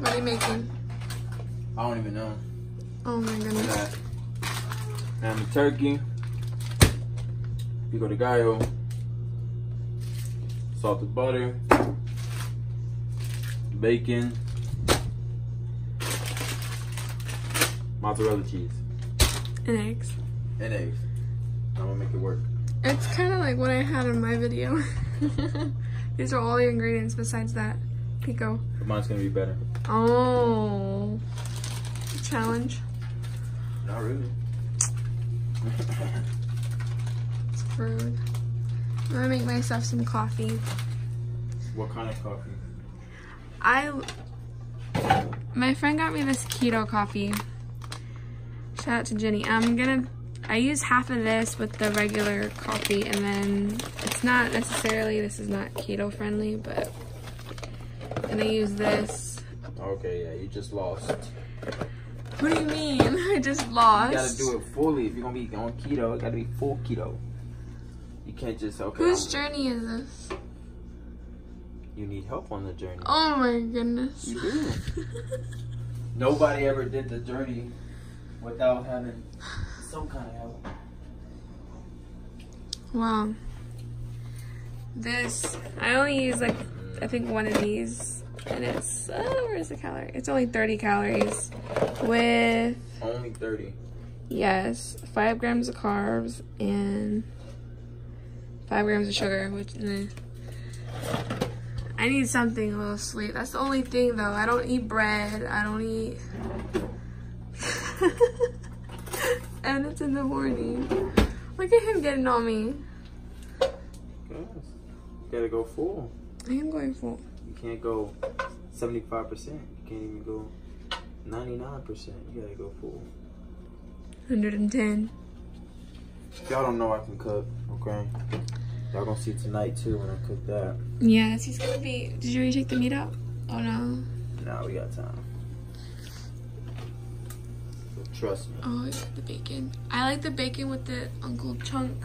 What are you making? I don't even know. Oh my goodness. and turkey, pico de gallo, salted butter, bacon, mozzarella cheese, And eggs. and eggs. I'm gonna make it work. It's kind of like what I had in my video. These are all the ingredients besides that. Pico. But mine's gonna be better. Oh. Challenge. Not really. Screwed. I'm gonna make myself some coffee. what kind of coffee? I my friend got me this keto coffee. Shout out to Jenny. I'm gonna I use half of this with the regular coffee and then it's not necessarily this is not keto friendly, but I'm gonna use this. Okay, yeah, you just lost. What do you mean? I just lost. You gotta do it fully. If you're gonna be on keto, it gotta be full keto. You can't just okay. Whose I'm- journey is this? you need help on the journey. Oh my goodness. You do. Nobody ever did the journey without having some kind of help. Wow. This, I only use like, I think one of these. And it's, uh, where's the calorie? It's only 30 calories with, Only 30. yes, 5 grams of carbs and 5 grams of sugar, which, eh. I need something a little sweet. That's the only thing though. I don't eat bread. I don't eat. and it's in the morning. Look at him getting on me. Yes. Gotta go full. I am going full. You can't go 75%. You can't even go 99%. You gotta go full. 110. Y'all don't know I can cook, okay? Y'all gonna see tonight too when I cook that. Yes, he's gonna be. Did you already take the meat out? Oh no. Nah, we got time. So trust me. Oh, I got the bacon. I like the bacon with the Uncle Chunk.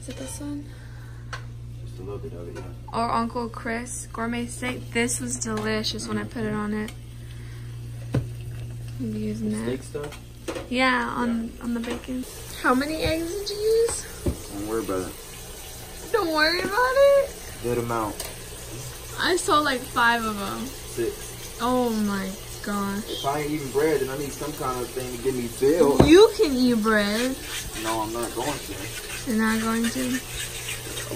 Is it this one? Just a little bit of it, yeah. Or Uncle Chris gourmet steak. This was delicious when I put it on it. I'm using that. Steak stuff? Yeah, on on the bacon. How many eggs did you use? Don't worry about it. Don't worry about it. Good amount. I saw like five of them. Six. Oh my gosh. If I ain't eating bread, then I need some kind of thing to get me filled. You can eat bread. No, I'm not going to. You're not going to.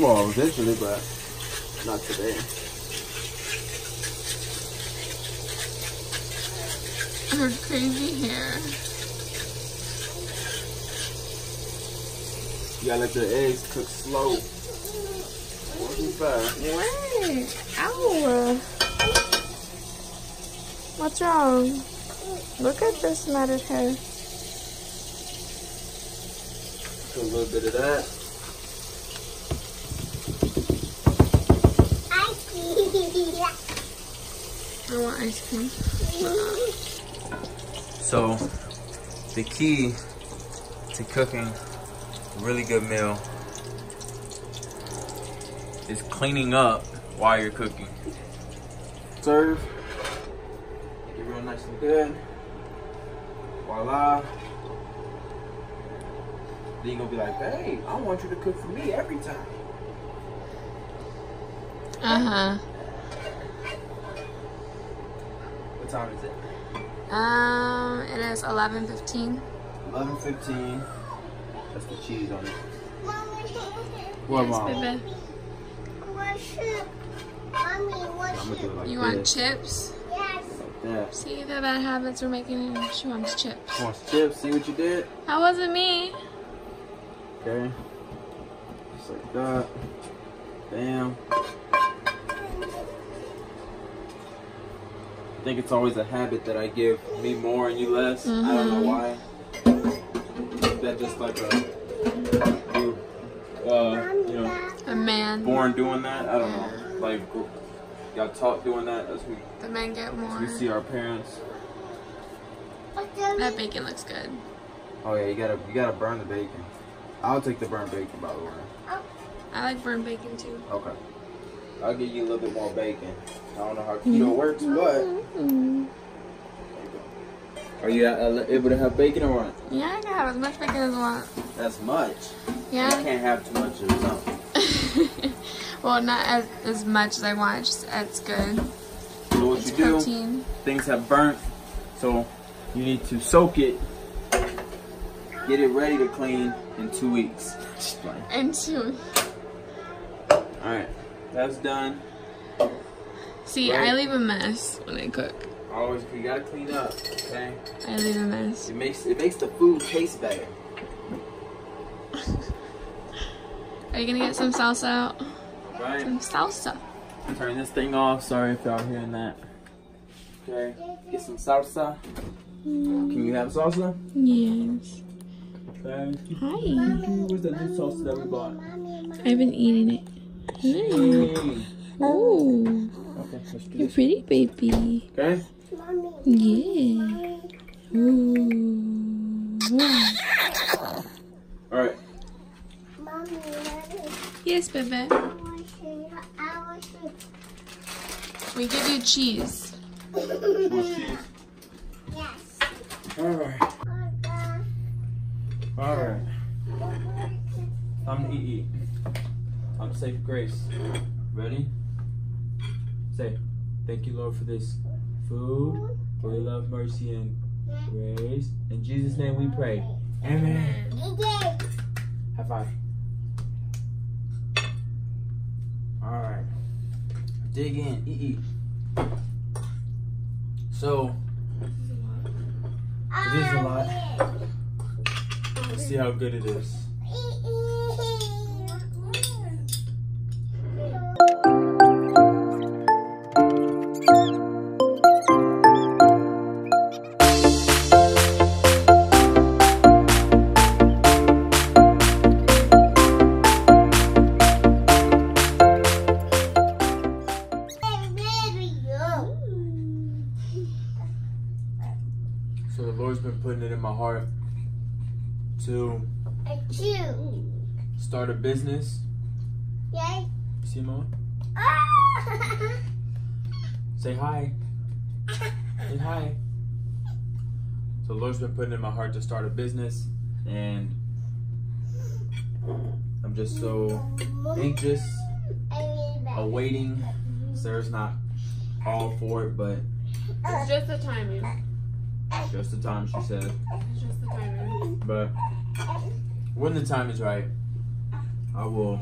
Well, eventually, but not today. Her crazy hair. You gotta let the eggs cook slow. One too fast. Wait. Ow. What's wrong? Look at this matted hair. Put a little bit of that. I want ice cream. So, the key to cooking a really good meal is cleaning up while you're cooking. Serve. Make it real nice and good. Voila. Then you're gonna be like, hey, I want you to cook for me every time. Uh huh. What time is it? Um, it is 11:15. 11.15. That's the cheese on it. What, Yes, mom? baby. I'm gonna like You want this. chips? Like that. See the bad habits we're making. She wants chips. You want chips? See what you did? That wasn't me. Okay. Just like that. Bam. I think it's always a habit that I give me more and you less. I don't know why. That just like a you, uh, you know, The man. born doing that. I don't know. Like got taught doing that. That's we The men get more. we see our parents. That bacon looks good. Oh yeah, you gotta you gotta burn the bacon. I'll take the burnt bacon by the way. I like burnt bacon too. Okay. I'll give you a little bit more bacon. I don't know how keto works, but. Mm. Are you uh, able to have bacon or what? Yeah, I can have as much bacon as I want. That's much. Yeah. You can't have too much of something. well, not as, as much as I want. It's, just, it's good. So what It's you do, protein. things have burnt, so you need to soak it, get it ready to clean in two weeks. Just two. And two. That's done. See, Right. I leave a mess when I cook. Always, you gotta clean up, okay? I leave a mess. It makes it makes the food taste better. Are you gonna get some salsa out? Right? Some salsa. Turn this thing off. Sorry if y'all hearing that. Okay, get some salsa. Can you have salsa? Yes. Okay. Hi. Where's that new salsa that we bought? I've been eating it. Mm. Oh, Okay, you're pretty, baby. Okay. Yeah. Ooh. All right. Mommy, mommy, Yes, baby. I want to, I want to. We give you cheese. Cheese. Yes. All right. Okay. All right. Time to eat. I'm safe, Grace. Ready? Say, thank you, Lord, for this food, for your love, mercy, and grace. In Jesus' name we pray. Amen. High five. All right. Dig in. Eat. eat. So, it is a lot. Let's see how good it is. To start a business. You see, Mom? Say hi. Say hi. So the Lord's been putting in my heart to start a business, and I'm just so anxious, awaiting. Sarah's not all for it, but It's just the timing. Just the time she said. It's just the timing. But when the time is right, I will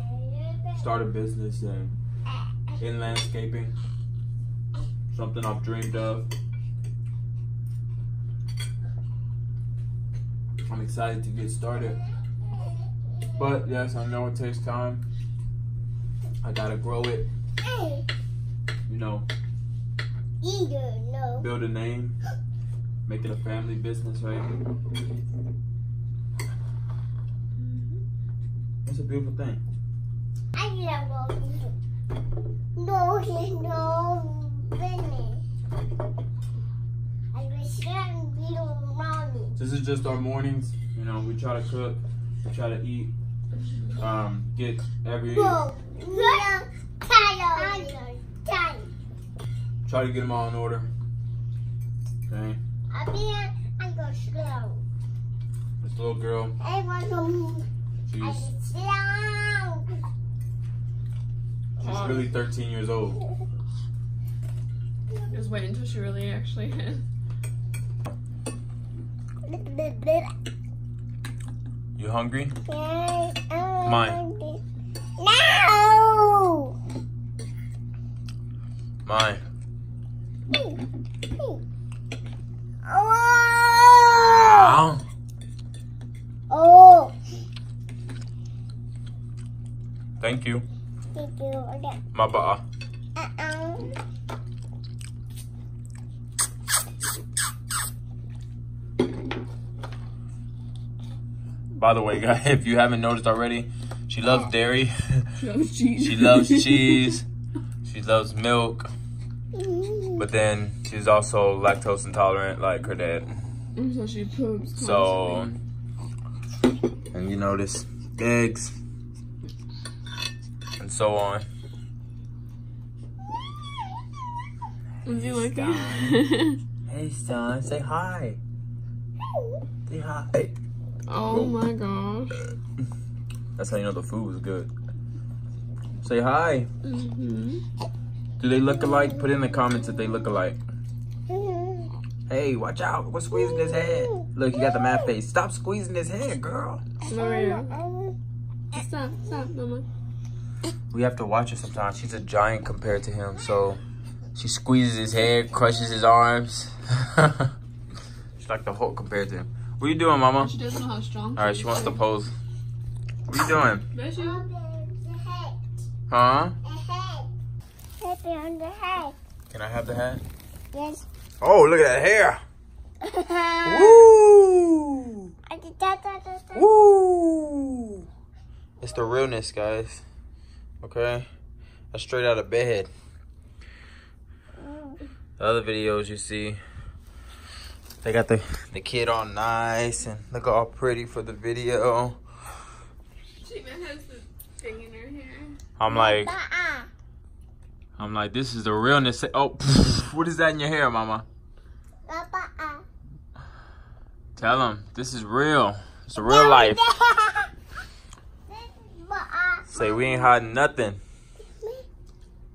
start a business in, in landscaping. Something I've dreamed of. I'm excited to get started. But yes, I know it takes time. I gotta grow it, you know, No. build a name, make it a family business, right? It's a beautiful thing. I love you. No, no, finish. I was trying to be mommy. This is just our mornings. You know, we try to cook, we try to eat, um, get every, Go. No. Tired. Tired. try to get them all in order. Okay, I think I go slow. this little girl, I want to move. I she's slow. she's really 13 years old. Just wait until she really actually is. You hungry? Mine. Mine. No. Mine. Oh. Oh. Thank you. Thank you. Okay. My ba. Uh-uh. By the way, guys, if you haven't noticed already, she loves dairy. She loves cheese. she loves cheese. She loves milk. Mm-hmm. But then she's also lactose intolerant, like her dad. So she poops. So, and you notice eggs and so on. Is he looking? Hey, son, say hi. Say hi. Hey. oh my gosh. That's how you know the food was good. Say hi. hmm Do they look alike? Put in the comments if they look alike. Hey, watch out. What's squeezing his head? Look, you got the mad face. Stop squeezing his head, girl. Maria. Stop, stop, mama. We have to watch her sometimes. She's a giant compared to him, so she squeezes his head, crushes his arms. She's like the Hulk compared to him. What are you doing, mama? She doesn't know how strong All right, she wants to pose. What are you doing? Bless you. Huh? The head. Can I have the hat? Yes. Oh, look at that hair. Woo! Woo! It's the realness, guys. Okay? That's straight out of bed. The other videos you see, they got the, the kid all nice and look all pretty for the video. She even has the thing in her hair. I'm like, uh-uh. I'm like, this is the realness. Oh, what is that in your hair, mama? Uh-uh. Tell him, this is real. It's a real life. Say, we ain't hiding nothing.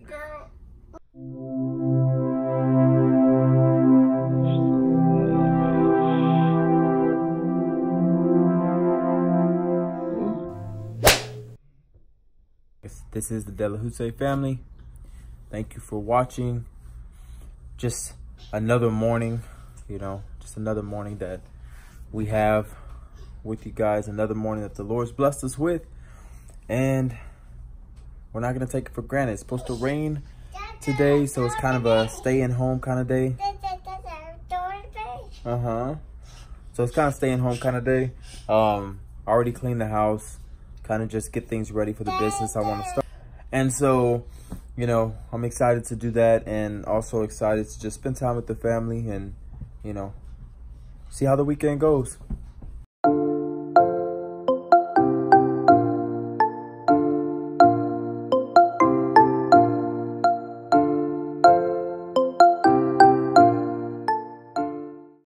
Girl. This is the Delahoussaye family. Thank you for watching. Just another morning, you know, just another morning that we have with you guys. Another morning that the Lord's blessed us with. And we're not to take it for granted. It's supposed to rain today, so it's kind of a staying home kind of day. Uh-huh. So it's kind of staying home kind of day. Um, already cleaned the house. Kind of just get things ready for the business I want to start. And so, you know, I'm excited to do that and also excited to just spend time with the family and, you know, see how the weekend goes.